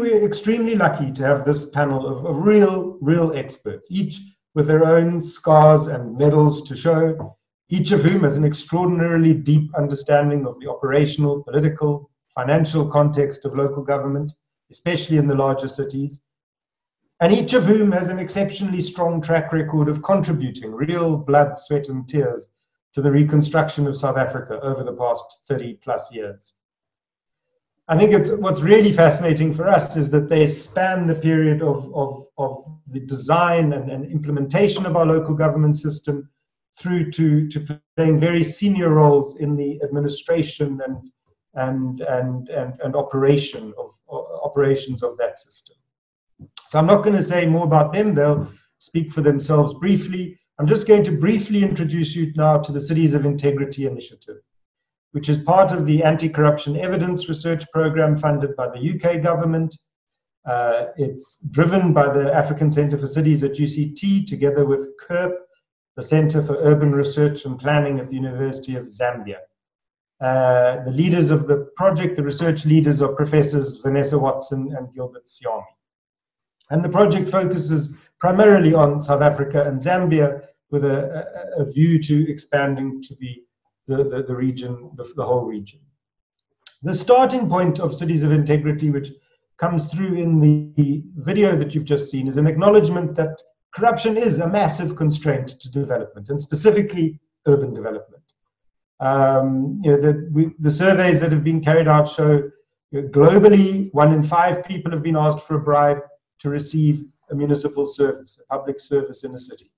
we're extremely lucky to have this panel of, of real, real experts, each with their own scars and medals to show, each of whom has an extraordinarily deep understanding of the operational, political, financial context of local government, especially in the larger cities, and each of whom has an exceptionally strong track record of contributing real blood, sweat, and tears to the reconstruction of South Africa over the past 30 plus years. I think it's what's really fascinating for us is that they span the period of, of, of the design and, and implementation of our local government system through to, to playing very senior roles in the administration and and and and, and operation of, operations of that system. So I'm not going to say more about them. They'll speak for themselves briefly. I'm just going to briefly introduce you now to the Cities of Integrity Initiative which is part of the anti-corruption evidence research program funded by the UK government. Uh, it's driven by the African Centre for Cities at UCT, together with CURP, the Centre for Urban Research and Planning at the University of Zambia. Uh, the leaders of the project, the research leaders, are Professors Vanessa Watson and Gilbert Siame. And the project focuses primarily on South Africa and Zambia with a, a, a view to expanding to the the, the, the region, the, the whole region. The starting point of Cities of Integrity, which comes through in the video that you've just seen, is an acknowledgement that corruption is a massive constraint to development, and specifically urban development. Um, you know, the, we, the, surveys that have been carried out show you know, globally, one in five people have been asked for a bribe to receive a municipal service, a public service in a city.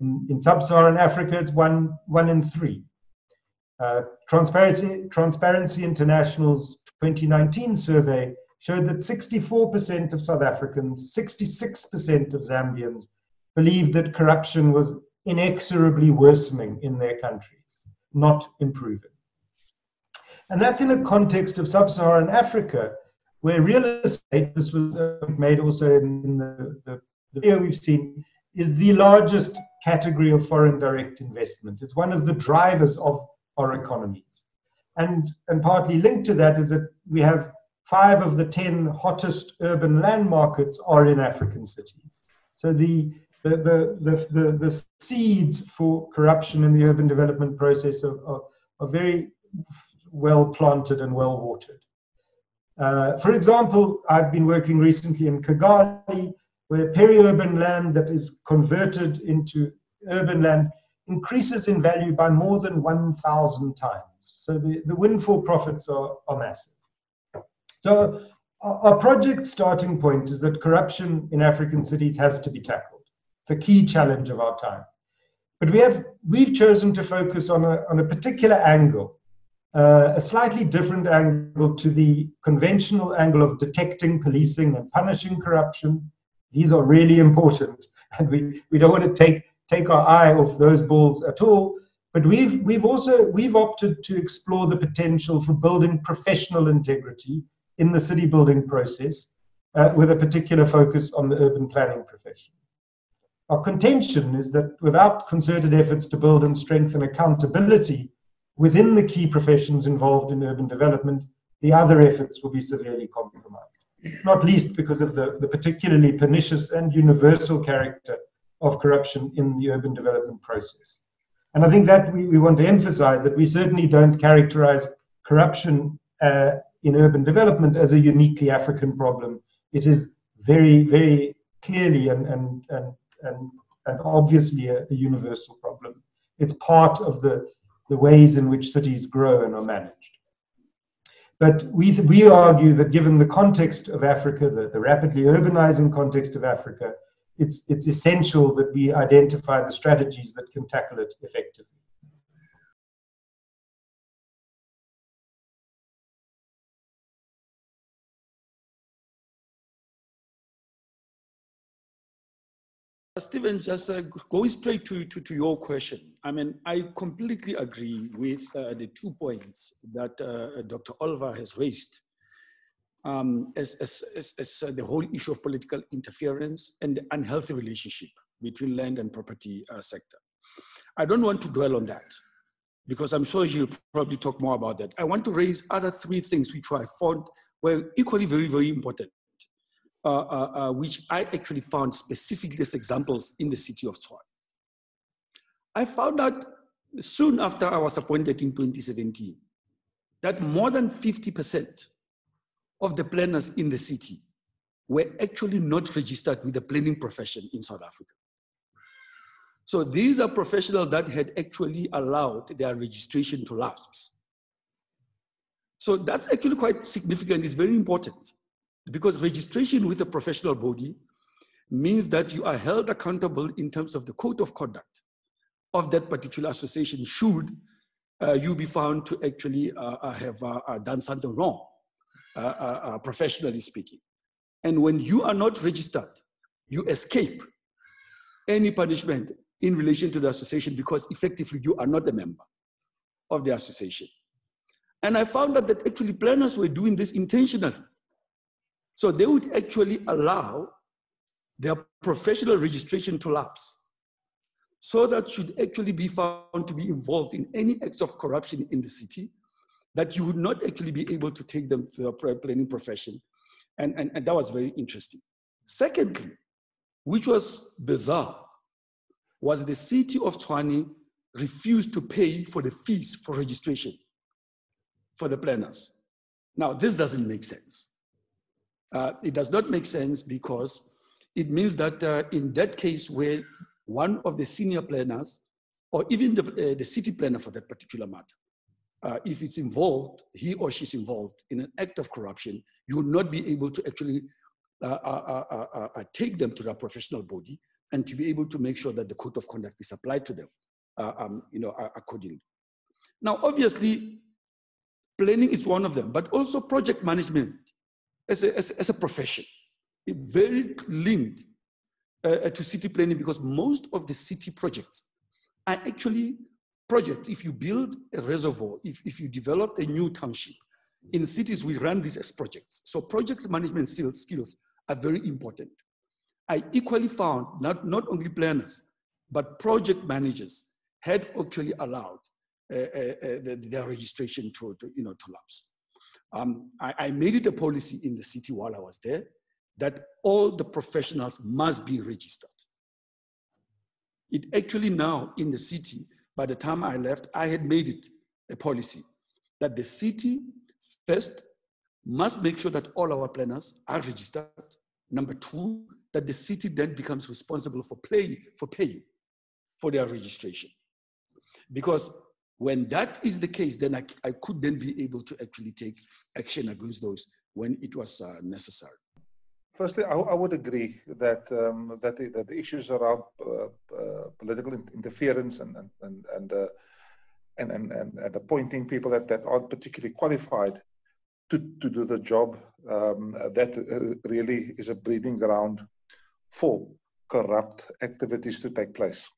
In, in sub-Saharan Africa, it's one, one in three. Uh, Transparency, Transparency International's 2019 survey showed that 64% of South Africans, 66% of Zambians believed that corruption was inexorably worsening in their countries, not improving. And that's in a context of sub Saharan Africa, where real estate, this was uh, made also in, the, the, the video we've seen, is the largest category of foreign direct investment. It's one of the drivers of our economies. And, and partly linked to that is that we have five of the 10 hottest urban land markets are in African cities. So the, the, the, the, the, the seeds for corruption in the urban development process are, are, are very well planted and well watered. Uh, for example, I've been working recently in Kigali, where peri-urban land that is converted into urban land increases in value by more than 1,000 times. So the, the windfall profits are, are massive. So our, project starting point is that corruption in African cities has to be tackled. It's a key challenge of our time. But we have, we've chosen to focus on a, on a particular angle, uh, a slightly different angle to the conventional angle of detecting, policing, and punishing corruption. These are really important, and we, we don't want to take take our eye off those balls at all. But we've we've also we've opted to explore the potential for building professional integrity in the city building process, uh, with a particular focus on the urban planning profession. Our contention is that without concerted efforts to build and strengthen accountability within the key professions involved in urban development, the other efforts will be severely compromised, not least because of the, the particularly pernicious and universal character of corruption in the urban development process. And I think that we, we want to emphasize that we certainly don't characterize corruption uh, in urban development as a uniquely African problem. It is very, very clearly and, and, and, and, and obviously a, a universal problem. It's part of the, the ways in which cities grow and are managed. But we, we argue that given the context of Africa, the, the rapidly urbanizing context of Africa, it's, it's essential that we identify the strategies that can tackle it effectively. Stephen, just uh, going straight to, to, to, your question. I mean, I completely agree with uh, the two points that uh, Dr. Olver has raised um, as, as, as, as uh, the whole issue of political interference and the unhealthy relationship between land and property uh, sector. I don't want to dwell on that because I'm sure you'll probably talk more about that. I want to raise other three things which I found were equally very, very important uh, uh, uh, which I actually found specifically as examples in the city of Tshwane. I found out soon after I was appointed in 2017 that more than 50% of the planners in the city were actually not registered with the planning profession in South Africa. So these are professionals that had actually allowed their registration to lapse. So that's actually quite significant, it's very important because registration with a professional body means that you are held accountable in terms of the code of conduct of that particular association should uh, you be found to actually uh, uh have uh, uh, done something wrong, Uh, uh, uh, professionally speaking. And when you are not registered, you escape any punishment in relation to the association because effectively you are not a member of the association. And I found out that actually planners were doing this intentionally. So they would actually allow their professional registration to lapse. So that should actually be found to be involved in any acts of corruption in the city, that you would not actually be able to take them to the planning profession. And, and, and that was very interesting. Secondly, which was bizarre, was the city of Tshwane refused to pay for the fees for registration for the planners. Now, this doesn't make sense. Uh, it does not make sense because it means that uh, in that case where one of the senior planners, or even the, uh, the city planner for that particular matter, uh, if it's involved, he or she's involved in an act of corruption, you will not be able to actually uh, uh, uh, take them to their professional body and to be able to make sure that the code of conduct is applied to them, um, you know, accordingly. Now, obviously, planning is one of them, but also project management as a, as, as a profession. It very linked uh, uh, to city planning because most of the city projects are actually projects. If you build a reservoir, if, if you develop a new township, in cities we run this as projects. So project management skills, are very important. I equally found not, not only planners, but project managers had actually allowed uh, uh, uh, their registration to, to, you know, to lapse. Um, I, I made it a policy in the city while I was there that all the professionals must be registered. It actually now in the city, by the time I left, I had made it a policy that the city first must make sure that all our planners are registered. Number two, that the city then becomes responsible for paying for paying for their registration. Because when that is the case, then I, I could then be able to actually take action against those when it was uh, necessary. Firstly, I, I, would agree that um, that, the, that the issues around uh, uh, political interference and and and and, uh, and, and, and, and appointing people that, that aren't particularly qualified to, to do the job, um, that uh, really is a breeding ground for corrupt activities to take place.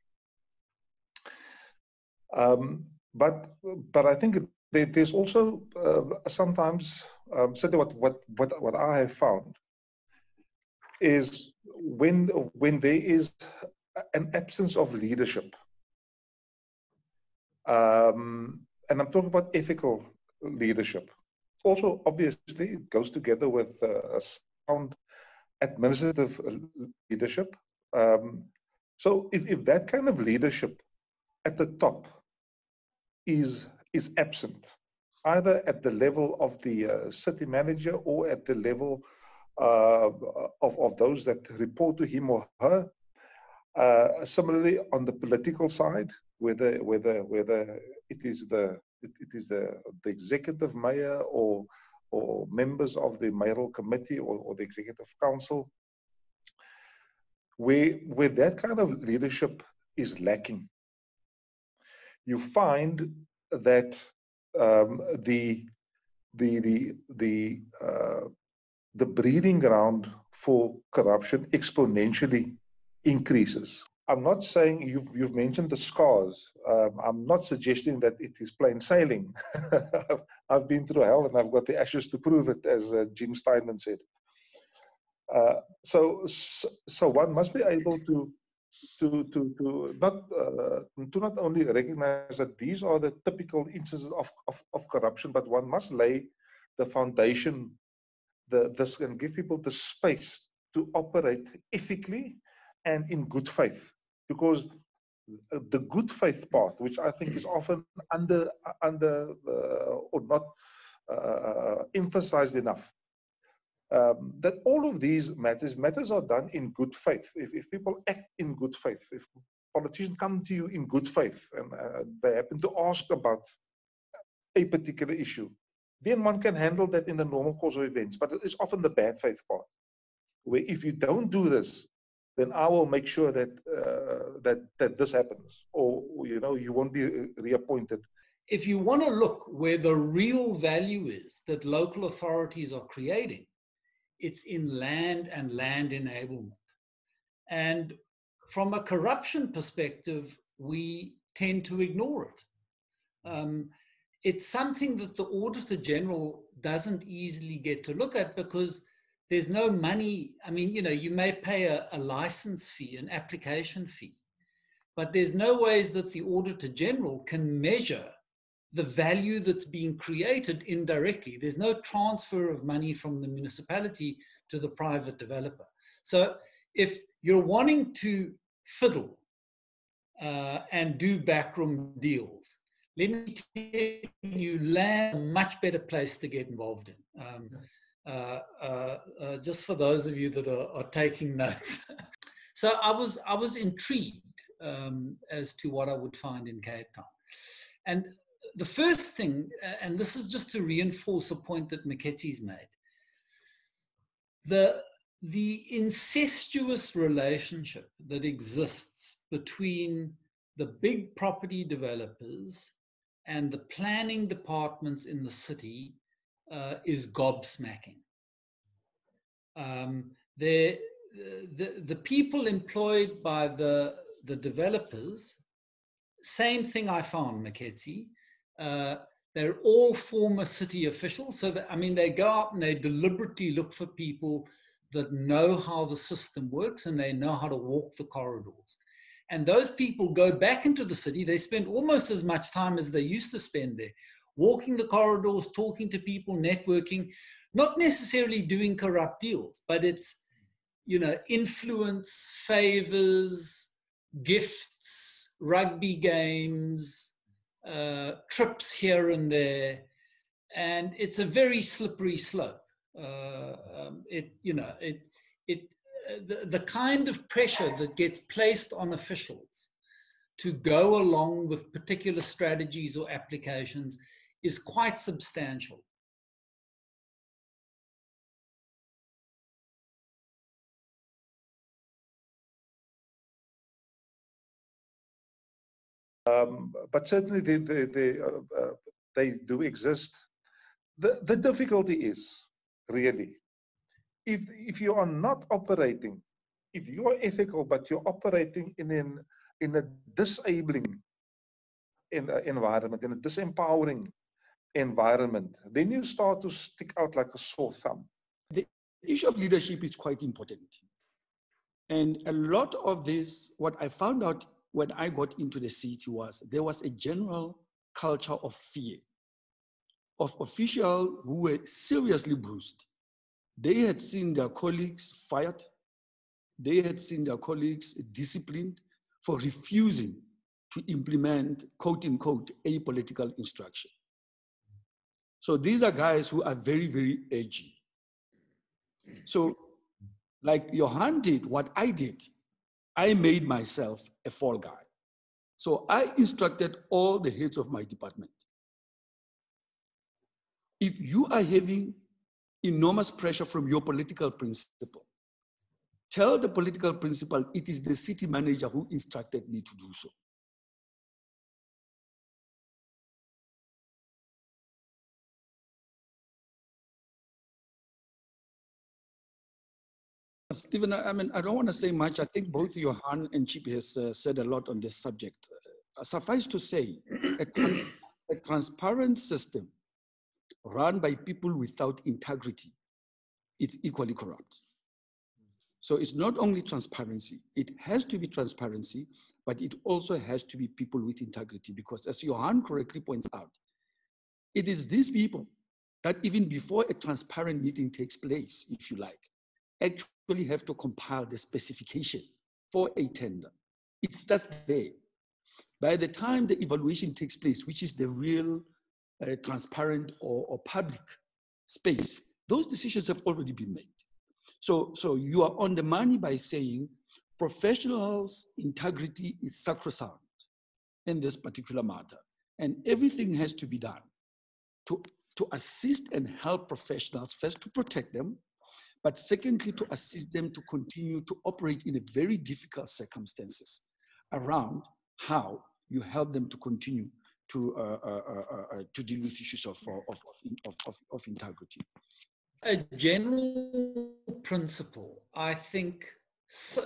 Um, but but I think there's also uh, sometimes um, certainly what, what what what I have found is when when there is an absence of leadership, um, and I'm talking about ethical leadership. Also, obviously, it goes together with uh, sound administrative leadership. Um, so, if, if that kind of leadership at the top is is absent, either at the level of the uh, city manager or at the level uh, of, of those that report to him or her. Uh, similarly, on the political side, whether whether whether it is the it, it is the, the executive mayor or or members of the mayoral committee or, or the executive council, where where that kind of leadership is lacking, you find that um, the the the the uh, the breeding ground for corruption exponentially increases. I'm not saying you've you've mentioned the scars. Um, I'm not suggesting that it is plain sailing. I've, been through hell and I've got the ashes to prove it, as uh, Jim Steinman said. Uh, so, so one must be able to to to to not uh, to not only recognize that these are the typical instances of, of, of corruption, but one must lay the foundation, the this and give people the space to operate ethically and in good faith because the good faith part, which I think is often under under uh, or not uh, emphasized enough, um, that all of these matters matters are done in good faith. If, if people act in good faith, if politicians come to you in good faith and uh, they happen to ask about a particular issue, then one can handle that in the normal course of events. But it is often the bad faith part, where if you don't do this, then I will make sure that uh, that that this happens, or you know, you won't be uh, reappointed. If you want to look where the real value is that local authorities are creating, it's in land and land enablement. And from a corruption perspective, we tend to ignore it. Um, it's something that the Auditor General doesn't easily get to look at because there's no money. I mean, you know, you may pay a, a license fee, an application fee, but there's no ways that the Auditor General can measure the value that's being created indirectly. There's no transfer of money from the municipality to the private developer. So if you're wanting to fiddle uh, and do backroom deals, let me tell you, land a much better place to get involved in. Um, uh, uh, uh, just for those of you that are, are taking notes. so I was, I was intrigued um, as to what I would find in Cape Town. And the first thing, and this is just to reinforce a point that Moeketsi's made, the, the incestuous relationship that exists between the big property developers and the planning departments in the city uh, is gobsmacking. Um, the, the people employed by the, the developers, same thing I found, Moeketsi. Uh, they're all former city officials. So, that, I mean, they go out and they deliberately look for people that know how the system works and they know how to walk the corridors. And those people go back into the city. They spend almost as much time as they used to spend there, walking the corridors, talking to people, networking, not necessarily doing corrupt deals, but it's, you know, influence, favors, gifts, rugby games, uh, trips here and there. And it's a very slippery slope. Uh, um, it, you know, it, it, the, the kind of pressure that gets placed on officials to go along with particular strategies or applications is quite substantial. Um, but certainly they, they, they, uh, uh, they do exist. The, the difficulty is really, if, if you are not operating, if you are ethical, but you're operating in, an, in a disabling in, uh, environment, in a disempowering environment, then you start to stick out like a sore thumb. The issue of leadership is quite important. And a lot of this, what I found out when I got into the city was there was a general culture of fear of officials who were seriously bruised. They had seen their colleagues fired. They had seen their colleagues disciplined for refusing to implement, quote unquote, apolitical instruction. So these are guys who are very, very edgy. So, like Johann did, what I did, I made myself a fall guy. So I instructed all the heads of my department. If you are having enormous pressure from your political principal, tell the political principal it is the city manager who instructed me to do so. Stephen, I mean, I don't want to say much. I think both Johann and Chip has uh, said a lot on this subject. Uh, suffice to say, a, trans a transparent system run by people without integrity, it's equally corrupt. So it's not only transparency, it has to be transparency, but it also has to be people with integrity because as Johann correctly points out, it is these people that even before a transparent meeting takes place, if you like, actually have to compile the specification for a tender. It's just there. By the time the evaluation takes place, which is the real transparent or, or public space, those decisions have already been made. So, so you are on the money by saying professionals' integrity is sacrosanct in this particular matter. And everything has to be done to, to assist and help professionals, first to protect them, but secondly, to assist them to continue to operate in a very difficult circumstances around how you help them to continue to, uh, uh, uh, to deal with issues of, of, of, of, of integrity. A general principle, I think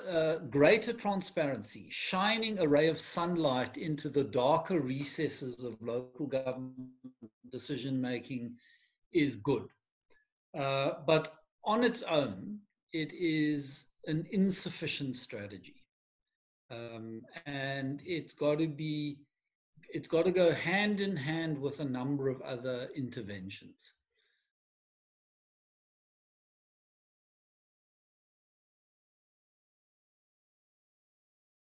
uh, greater transparency, shining a ray of sunlight into the darker recesses of local government decision making is good. Uh, but on its own, it is an insufficient strategy. Um, and it's got to be, it's got to go hand in hand with a number of other interventions.